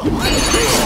Let's go!